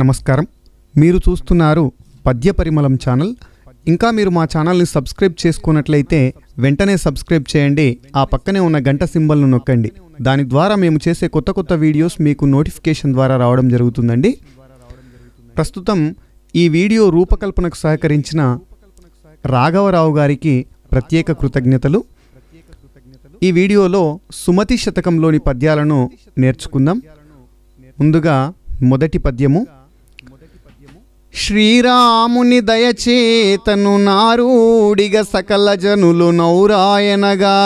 నమస్కారం. మీరు చూస్తున్నారు పద్య పరిమళం ఛానల్. ఇంకా మీరు మా ఛానల్ని సబ్స్క్రైబ్ చేసుకున్నట్లయితే వెంటనే సబ్స్క్రైబ్ చేయండి. ఆ పక్కనే ఉన్న గంట సింబల్ను నొక్కండి. దాని ద్వారా మేము చేసే కొత్త కొత్త వీడియోస్ మీకు నోటిఫికేషన్ ద్వారా రావడం జరుగుతుందండి. ప్రస్తుతం ఈ వీడియో రూపకల్పనకు సహకరించిన రాఘవరావు గారికి ప్రత్యేక కృతజ్ఞతలు. ఈ వీడియోలో సుమతి శతకంలోని పద్యాలను నేర్చుకుందాం. ముందుగా మొదటి పద్యము శ్రీరాముని దయచేతను నారూడిగ సకల జనులు నౌరాయనగా.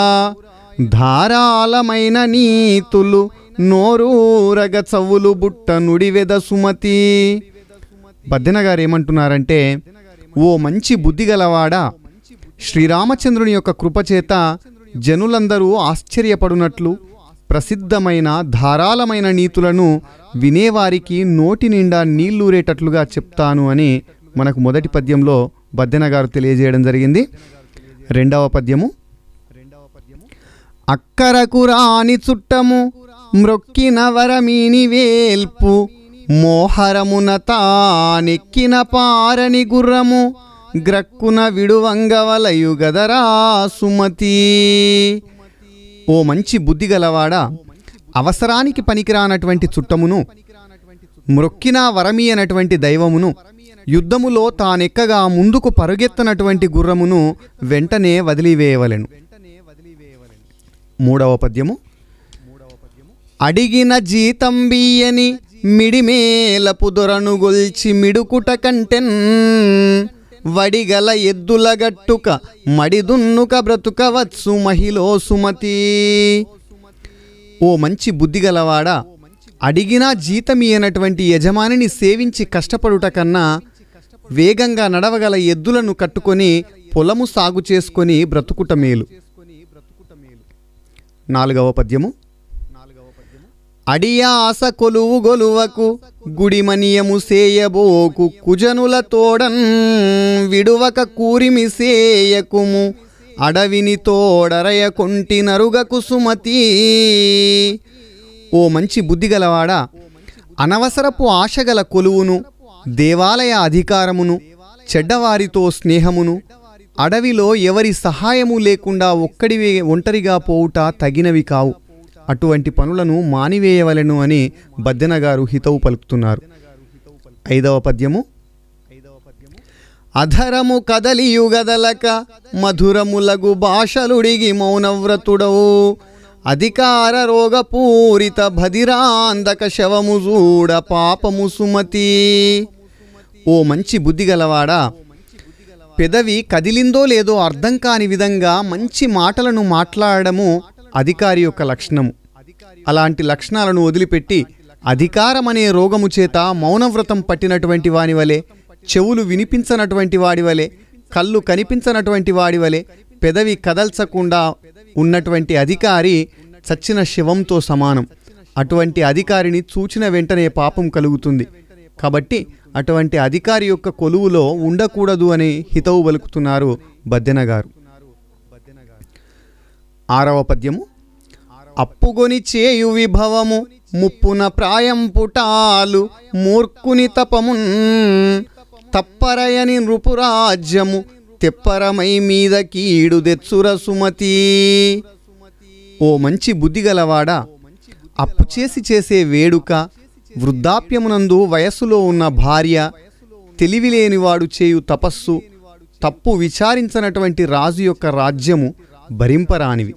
ధారాళమైన నీతులు నోరూరగ చవులు బుట్ట నుడివెద సుమతి. బద్దెన గారు ఏమంటున్నారంటే ఓ మంచి బుద్ధి గలవాడా శ్రీరామచంద్రుని యొక్క కృపచేత జనులందరూ ఆశ్చర్యపడునట్లు ప్రసిద్ధమైన ధారాళమైన నీతులను వినేవారికి నోటి నిండా నీళ్ళూరేటట్లుగా చెప్తాను అని మనకు మొదటి పద్యంలో బద్దెన గారు తెలియజేయడం జరిగింది. రెండవ పద్యము అక్కరకు రాని చుట్టము మ్రొక్కిన వరమీని వేల్పు మోహరమున తానెక్కిన పారని గుర్రము గ్రక్కున విడువంగవలయు గదరా సుమతి. ఓ మంచి బుద్ధి గలవాడ అవసరానికి పనికిరానటువంటి చుట్టమును మ్రొక్కిన వరమి అనటువంటి దైవమును యుద్ధములో తానెక్కగా ముందుకు పరుగెత్తనటువంటి గుర్రమును వెంటనే వదిలివేయవలెను. మూడవ పద్యము. అడిగిన జీతం బియ్యని మిడిమేలపు దొరను గొల్చి మిడుకుట కంటెన్ వడిగల ఎద్దుల గట్టుక మడిదున్నుక బ్రతుకవచ్చు మహిళో సుమతి. ఓ మంచి బుద్ధిగలవాడా అడిగినా జీతమియనటువంటి యజమానిని సేవించి కష్టపడుట కన్నా వేగంగా నడవగల ఎద్దులను కట్టుకొని పొలము సాగు చేసుకొని బ్రతుకుట మేలు. నాలుగవ పద్యము. అడియాస కొలువు గొలువకు గుడిమనియము సేయబోకు కుజనుల తోడన్ విడువక కూరిమి సేయకుము అడవిని తోడరయ కొంటి నరుగకు సుమతి. ఓ మంచి బుద్ధిగలవాడా అనవసరపు ఆశగల కొలువును దేవాలయ అధికారమును చెడ్డవారితో స్నేహమును అడవిలో ఎవరి సహాయము లేకుండా ఒక్కడివే ఒంటరిగా పోవుట తగినవి కావు. అటువంటి పనులను మానివేయవలెను అని బద్దెన గారు హితవు పలుకుతున్నారు. ఐదవ పద్యము. అధరము కదలియుగదలక మధురములగు భాషలుడిగి మౌనవ్రతుడవు. అధికార రోగపూరిత భదిరాందక శవము చూడ పాపము సుమతి. ఓ మంచి బుద్ధి గలవాడా? పెదవి కదిలిందో లేదో అర్థం కాని విధంగా మంచి మాటలను మాట్లాడడము అధికారి యొక్క లక్షణము. అలాంటి లక్షణాలను వదిలిపెట్టి అధికారమనే రోగము చేత మౌనవ్రతం పట్టినటువంటి వాని వలె చెవులు వినిపించనటువంటి వాడి వలె కళ్ళు కనిపించనటువంటి వాడి వలె పెదవి కదల్చకుండా ఉన్నటువంటి అధికారి చచ్చిన శివంతో సమానం. అటువంటి అధికారిని చూచిన వెంటనే పాపం కలుగుతుంది. కాబట్టి అటువంటి అధికారి యొక్క కొలువులో ఉండకూడదు అని హితవు పలుకుతున్నారు బద్దెన గారు. ఆరవ పద్యము. అప్పుగొని చేయు విభవము ముప్పున ప్రాయం పుటాలు మూర్ఖుని తపమున్ తప్పరయని నృపురాజ్యము తెప్పరమై మీద కీడు దెచ్చుర సుమతి. ఓ మంచి బుద్ధి గలవాడా? అప్పు చేసి చేసే వేడుక వృద్ధాప్యమునందు వయస్సులో ఉన్న భార్య తెలివిలేనివాడు చేయు తపస్సు తప్పు విచారించనటువంటి రాజు యొక్క రాజ్యము భరింపరానివి.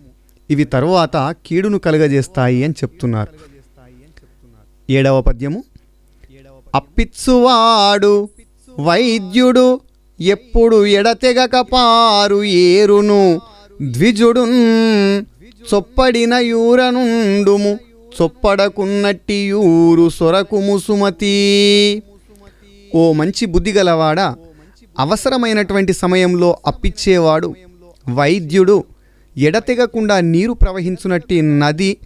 ఇవి తరువాత కీడును కలుగజేస్తాయి అని చెప్తున్నారు. ఏడవ పద్యము. అప్పిచ్చువాడు వైద్యుడు ఎప్పుడు ఎడతెగక పారు ఏరును. ద్విజుడున్ చొప్పడిన యూరనుండుము. చొప్పడకున్నట్టి యూరు సొరకుము సుమతి. ఓ మంచి బుద్ధి గలవాడ? అవసరమైనటువంటి సమయంలో అప్పిచ్చేవాడు వైద్యుడు ఎడతెగకుండా నీరు ప్రవహించునట్టి నది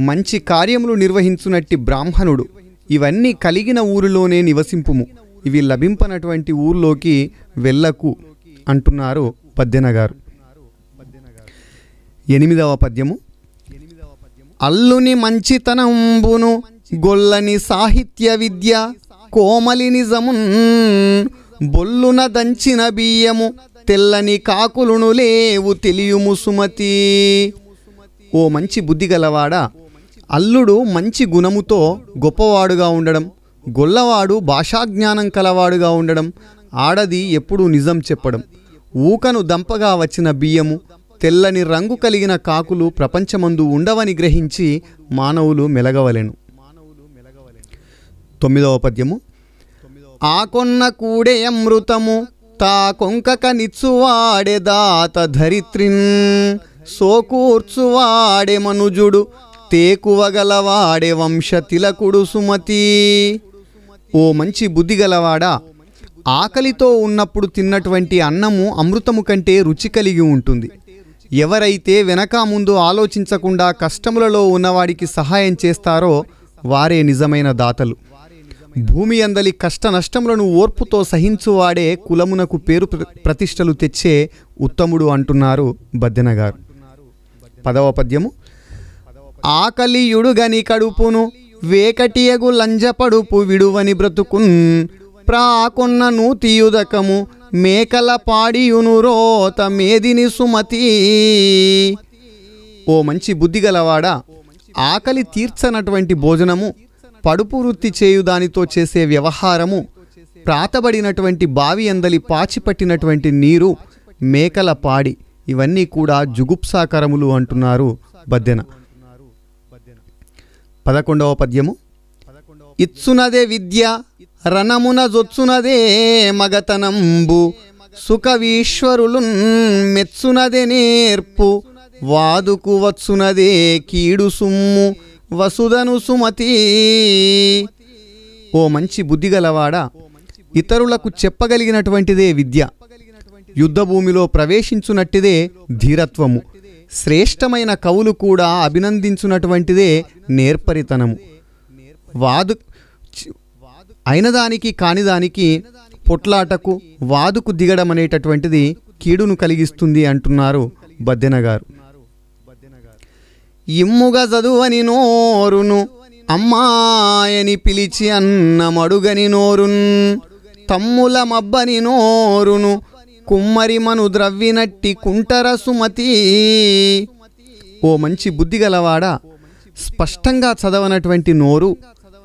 మంచి కార్యములు నిర్వహించునట్టి బ్రాహ్మణుడు. ఇవన్నీ కలిగిన ఊరిలోనే నివసింపుము. ఇవి లభింపనటువంటి ఊర్లోకి వెళ్ళకు అంటున్నారు పద్దెన గారు ఎనిమిదవ పద్యము. అల్లుని మంచితనంబును గొల్లని సాహిత్య విద్య కోమలి నిజమున్ బొల్లున దంచిన బియ్యము తెల్లని కాకులును లేవు తెలియుము సుమతి. ఓ మంచి బుద్ధి గలవాడా? అల్లుడు మంచి గుణముతో గొప్పవాడుగా ఉండడం గొల్లవాడు భాషాజ్ఞానం కలవాడుగా ఉండడం ఆడది ఎప్పుడూ నిజం చెప్పడం. ఊకను దంపగా వచ్చిన బియ్యము తెల్లని రంగు కలిగిన కాకులు ప్రపంచమందు ఉండవని గ్రహించి మానవులు మెలగవలెను. తొమ్మిదవ పద్యము. ఆ కొన్న కూడే అమృతము తా కొంకక నిచ్చువాడే దాత ధరిత్రిన్. సోకూర్చువాడే మనుజుడు తేకువగలవాడే వంశ తిలకుడు సుమతి. ఓ మంచి బుద్ధి గలవాడా? ఆకలితో ఉన్నప్పుడు తిన్నటువంటి అన్నము అమృతము కంటే రుచి కలిగి ఉంటుంది. ఎవరైతే వెనక ముందు ఆలోచించకుండా కష్టములలో ఉన్నవాడికి సహాయం చేస్తారో వారే నిజమైన దాతలు. భూమి అందలి కష్ట నష్టములను ఓర్పుతో సహించువాడే కులమునకు పేరు ప్రతిష్టలు తెచ్చే ఉత్తముడు అంటున్నారు బద్దెనగారు. పదవ పద్యము. ఆకలియుడుగని కడుపును వేకటియగు లంజపడుపు విడువని బ్రతుకున్ ప్రాకొన్న నూతియుదకము మేకల పాడియును రోత మేదిని సుమతి. ఓ మంచి బుద్ధి గలవాడా? ఆకలి తీర్చనటువంటి భోజనము పడుపు వృత్తి చేయు దానితో చేసే వ్యవహారము ప్రాతబడినటువంటి బావి అందలి పాచిపట్టినటువంటి నీరు మేకల పాడి ఇవన్నీ కూడా జుగుప్సాకరములు అంటున్నారు బద్దెన. పదకొండవ పద్యము. ఇచ్చునదే విద్య రణమున జొచ్చునదే మగతనంబు సుఖవీశ్వరులు మెచ్చునదే నేర్పు వాదుకు వచ్చునదే కీడు సుమ్ము వసుధను సుమతి. ఓ మంచి బుద్ధిగలవాడ? ఇతరులకు చెప్పగలిగినటువంటిదే విద్య. యుద్ధభూమిలో ప్రవేశించునట్టిదే ధీరత్వము. శ్రేష్టమైన కవులు కూడా అభినందించునటువంటిదే నేర్పరితనము. వాదు అయినదానికి కానిదానికి పొట్లాటకు వాదుకు దిగడం అనేటటువంటిది కీడును కలిగిస్తుంది అంటున్నారు బద్దెన గారు. ఇమ్ముగ చదువని నోరును అమ్మాయని పిలిచి అన్నమడుగని నోరున్. తమ్ముల మబ్బని నోరును కుమ్మరి మను ద్రవ్వినట్టి కుంటర సుమతి. ఓ మంచి బుద్ధి గలవాడ? స్పష్టంగా చదవనటువంటి నోరు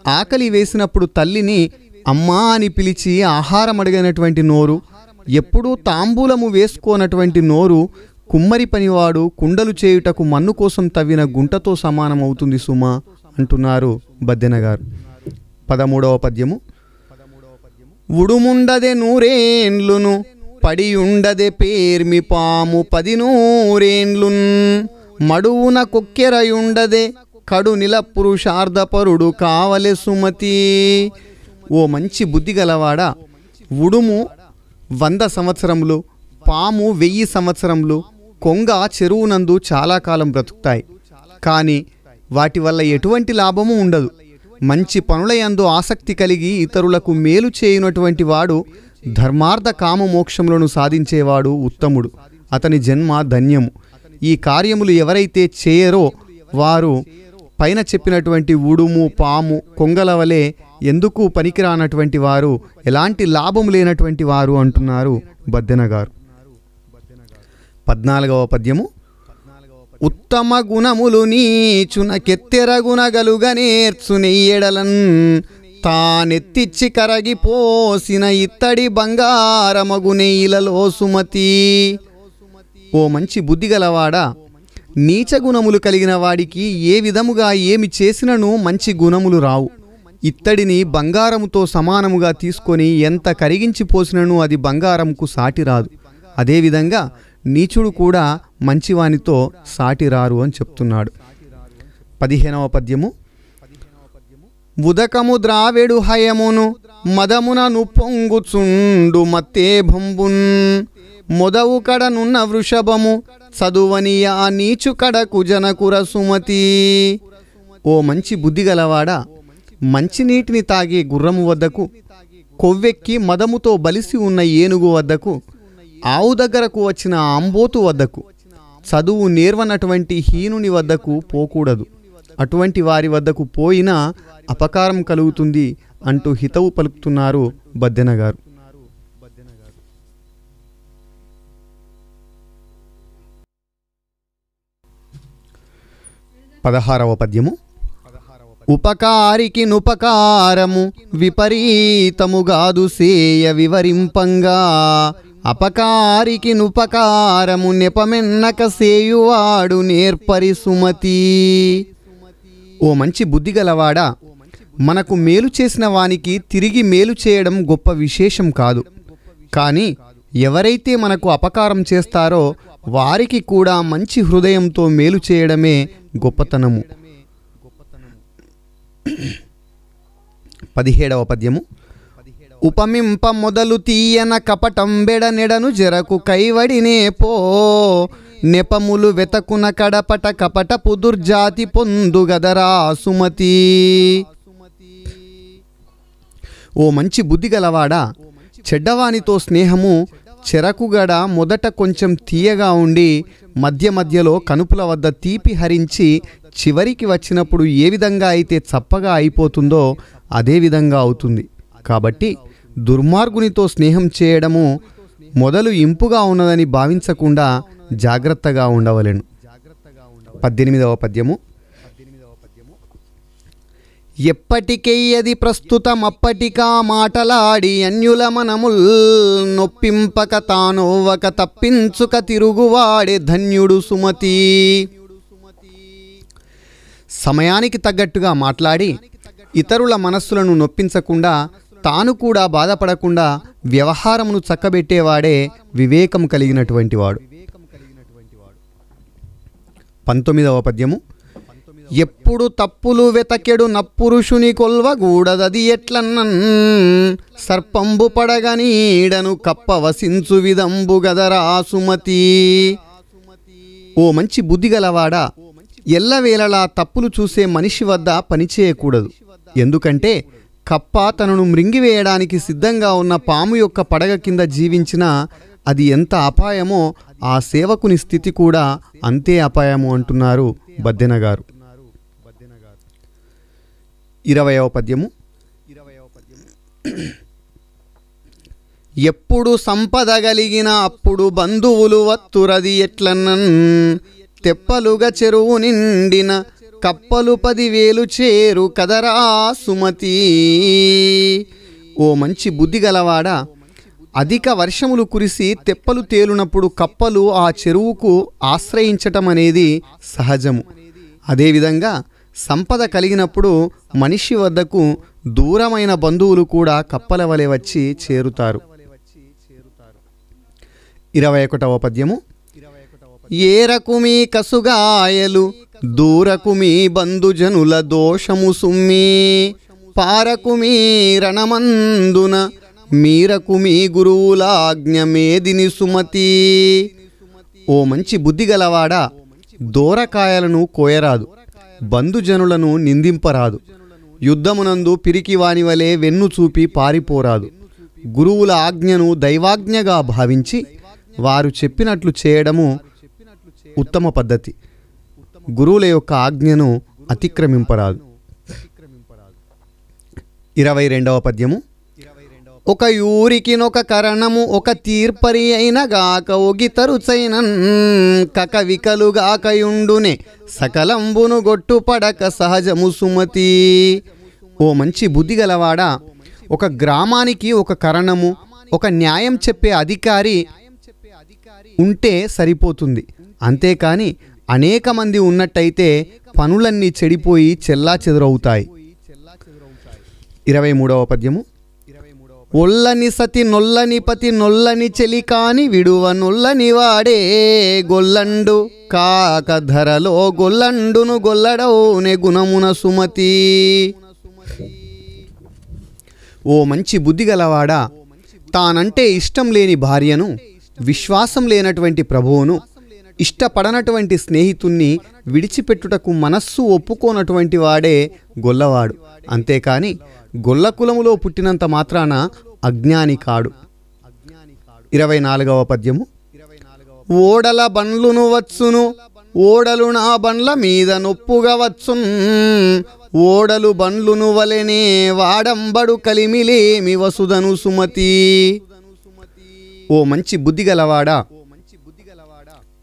ఆకలి వేసినప్పుడు తల్లిని అమ్మా అని పిలిచి ఆహారం అడిగినటువంటి నోరు ఎప్పుడూ తాంబూలము వేసుకోనటువంటి నోరు కుమ్మరి పనివాడు కుండలు చేయుటకు మన్ను కోసం తవ్విన గుంటతో సమానమవుతుంది సుమా అంటున్నారు బద్దెన గారు పదమూడవ పద్యము. ఉడుముండదే నూరేండ్లును పడియుండదే పేర్మి పాము పది నూరేండ్లున్ మడువున కొక్కెరయుండదే కడు నిల పురుషార్థపరుడు కావలె సుమతి. ఓ మంచి బుద్ధి గలవాడ? ఉడుము వంద సంవత్సరములు పాము వెయ్యి సంవత్సరములు కొంగ చెరువునందు చాలా కాలం బ్రతుకుతాయి. కానీ వాటి వల్ల ఎటువంటి లాభము ఉండదు. మంచి పనులయందు ఆసక్తి కలిగి ఇతరులకు మేలు చేయునటువంటి వాడు ధర్మార్థ కామ మోక్షములను సాధించేవాడు ఉత్తముడు. అతని జన్మ ధన్యము. ఈ కార్యములు ఎవరైతే చేయరో వారు పైన చెప్పినటువంటి ఉడుము పాము కొంగల వలె ఎందుకు పనికిరానటువంటి వారు ఎలాంటి లాభం లేనటువంటి వారు అంటున్నారు బద్దెన గారు. పద్నాలుగవ పద్యము. ఉత్తమ గుణములు నీచున కెత్తెర గుణగలుగ నేర్చు నెయ్యడలన్ తానెత్తిచ్చి కరగిపోసిన ఇత్తడి బంగారమగు నెయ్యిలలో సుమతి. ఓ మంచి బుద్ధి గలవాడా నీచ గుణములు కలిగిన వాడికి ఏ విధముగా ఏమి చేసినను మంచి గుణములు రావు. ఇత్తడిని బంగారముతో సమానముగా తీసుకొని ఎంత కరిగించి పోసినను అది బంగారంకు సాటి రాదు. అదేవిధంగా నీచుడు కూడా మంచివానితో సాటిరారు అని చెప్తున్నాడు. పదిహేనవ పద్యము. ఉదకము ద్రావెడు హయమును మదమున నుప్పొంగుచుండు మత్తే భంబున్. మొదవు కడనున్న వృషభము చదువని ఆ నీచు కడకు జనకుర సుమతి ఓ మంచి బుద్ధి గలవాడా? మంచినీటిని తాగే గుర్రము వద్దకు కొవ్వెక్కి మదముతో బలిసి ఉన్న ఏనుగు వద్దకు ఆవు దగ్గరకు వచ్చిన అంబోతు వద్దకు. చదువు నేర్వనటువంటి హీనుని వద్దకు పోకూడదు. అటువంటి వారి వద్దకు పోయినా అపకారం కలుగుతుంది అంటూ హితవు పలుకుతున్నారు బద్దెన గారు పదహారవ పద్యము. ఉపకారికి నుపకారము విపరీతముగాదు సేయ వివరింపంగా అపకారికి నుపకారము నెపమెన్నక సేయువాడు నేర్పరి సుమతి ఓ మంచి బుద్ధి గలవాడా? మనకు మేలు చేసిన వానికి తిరిగి మేలు చేయడం గొప్ప విశేషం కాదు. కానీ ఎవరైతే మనకు అపకారం చేస్తారో వారికి కూడా మంచి హృదయంతో మేలు చేయడమే గొప్పతనము. పదిహేడవ పద్యము. ఉపమింప మొదలు తీయన కపటం బెడనెడను జరకు కైవడినే పో. నెపములు వెతకున కడపట కపట పుదుర్జాతి పొందుగదరా సుమతి. ఓ మంచి బుద్ధి గలవాడా? చెడ్డవానితో స్నేహము చెరకుగడ మొదట కొంచెం తీయగా ఉండి మధ్య మధ్యలో కనుపుల వద్ద తీపి హరించి చివరికి వచ్చినప్పుడు ఏ విధంగా అయితే చప్పగా అయిపోతుందో అదే విధంగా అవుతుంది. కాబట్టి దుర్మార్గునితో స్నేహం చేయడము మొదలు ఇంపుగా ఉన్నదని భావించకుండా జాగ్రత్తగా ఉండవలెను. పద్దెనిమిదవ పద్యము. ఎప్పటికెయ్యది ప్రస్తుతం అప్పటికా మాటలాడి అన్యుల మనముల్ నొప్పింపక తానోవక తప్పించుక తిరుగువాడే ధన్యుడు సుమతి. సమయానికి తగ్గట్టుగా మాట్లాడి ఇతరుల మనస్సులను నొప్పించకుండా తాను కూడా బాధపడకుండా వ్యవహారమును చక్కబెట్టేవాడే వివేకం కలిగినటువంటి వాడు. పంతొమ్మిదవ పద్యము. ఎప్పుడు తప్పులు వెతకెడు నప్పురుషుని కొల్వగూడదది ఎట్లన్నన్? సర్పంబు పడగనీడను కప్ప వసించు విదంబు గదరా సుమతి. ఓ మంచి బుద్ధి గలవాడా ఎల్లవేళలా తప్పులు చూసే మనిషి వద్ద పనిచేయకూడదు ఎందుకంటే కప్ప తనను మృంగివేయడానికి సిద్ధంగా ఉన్న పాము యొక్క పడగ కింద జీవించిన అది ఎంత అపాయమో ఆ సేవకుని స్థితి కూడా అంతే అపాయము అంటున్నారు బద్దెన గారు. ఇరవయవ పద్యము. ఎప్పుడు సంపద కలిగిన అప్పుడు బంధువులు వత్తురది ఎట్లన్నన్ తెప్పలుగా చెరువు నిండిన కప్పలు పదివేలు చేరు కదరా సుమతి. ఓ మంచి బుద్ధి గలవాడ? అధిక వర్షములు కురిసి తెప్పలు తేలునప్పుడు కప్పలు ఆ చెరువుకు ఆశ్రయించటం అనేది సహజము. అదేవిధంగా సంపద కలిగినప్పుడు మనిషి వద్దకు దూరమైన బంధువులు కూడా కప్పల వలె వచ్చి చేరుతారు. ఇరవై ఒకటవ పద్యము. ఏరకు మీ కసుగాయలు దూరకు మీ బంధుజనుల దోషము సుమ్మి పారకు మీ రణమందున మీరకు మీ గురువుల ఆజ్ఞ మేదిని సుమతి. ఓ మంచి బుద్ధి గలవాడా దూరకాయలను కోయరాదు బంధుజనులను నిందింపరాదు యుద్ధమునందు పిరికివాని వలె వెన్ను చూపి పారిపోరాదు గురువుల ఆజ్ఞను దైవాజ్ఞగా భావించి వారు చెప్పినట్లు చేయడము ఉత్తమ పద్ధతి. గురువుల యొక్క ఆజ్ఞను అతిక్రమింపరాదు. ఇరవై రెండవ పద్యము. ఒక యూరికినొక కరణము ఒక తీర్పరి అయిన గాక ఒగితరుచైనన్ కక వికలుగాకయుండునే సకలంబును గొట్టుపడక సహజము సుమతి. ఓ మంచి బుద్ధి గలవాడ? ఒక గ్రామానికి ఒక కరణము ఒక న్యాయం చెప్పే అధికారి ఉంటే సరిపోతుంది. అంతేకాని అనేక మంది ఉన్నట్టయితే పనులన్నీ చెడిపోయి చెల్లా చెదురవుతాయి. ఇరవై మూడవ పద్యము. ఒల్లని సతి నొల్లని పతి నొల్లని చెలికాని విడువ నొల్లని వాడే గొల్లండు. కాక ధరలో గొల్లండును గొల్లడవునే గుణమున సుమతి. ఓ మంచి బుద్ధి గలవాడా? తానంటే ఇష్టం లేని భార్యను విశ్వాసం లేనటువంటి ప్రభువును ఇష్టపడనటువంటి స్నేహితుణ్ణి విడిచిపెట్టుటకు మనస్సు ఒప్పుకోనటువంటి వాడే గొల్లవాడు. అంతేకాని గొల్ల కులములో పుట్టినంత మాత్రాన అజ్ఞాని కాడు. ఇరవై నాలుగవ పద్యము. ఓడల బండ్లును వచ్చును ఓడలు నా బండ్ల మీద నొప్పుగా వచ్చున్. ఓడలు బండ్లును వలెనే వాడంబడు కలిమిలేమి వసుదను సుమతి. ఓ మంచి బుద్ధి గలవాడా?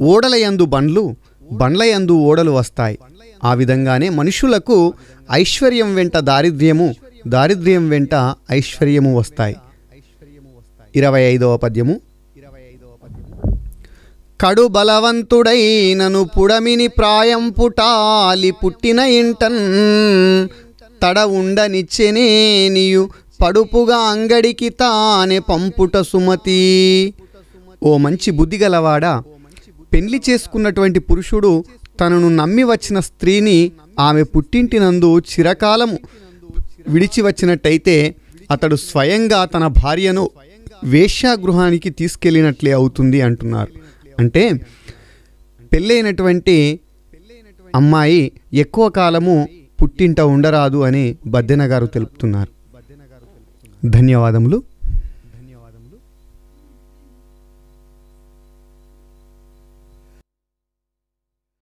ఓడలయందు బండ్లు బండ్లయందు ఓడలు వస్తాయి. ఆ విధంగానే మనుషులకు ఐశ్వర్యం వెంట దారిద్ర్యము దారిద్ర్యం వెంట ఐశ్వర్యము వస్తాయి. ఇరవై ఐదవ పద్యము. కడు బలవంతుడైనను పుడమిని ప్రాయం పుటాలి పుట్టిన ఇంటన్ తడ ఉండనిచ్చెనేనియు పడుపుగా అంగడికి తానే పంపుట సుమతి. ఓ మంచి బుద్ధి గలవాడా? పెళ్ళి చేసుకున్నటువంటి పురుషుడు తనను నమ్మి వచ్చిన స్త్రీని ఆమె పుట్టింటినందు చిరకాలము విడిచి వచ్చినట్టయితే అతడు స్వయంగా తన భార్యను వేశ్యాగృహానికి తీసుకెళ్ళినట్లే అవుతుంది అంటున్నారు. అంటే పెళ్ళైనటువంటి అమ్మాయి ఎక్కువ కాలము పుట్టింట ఉండరాదు అని బద్దెన గారు తెలుపుతున్నారు. ధన్యవాదములు.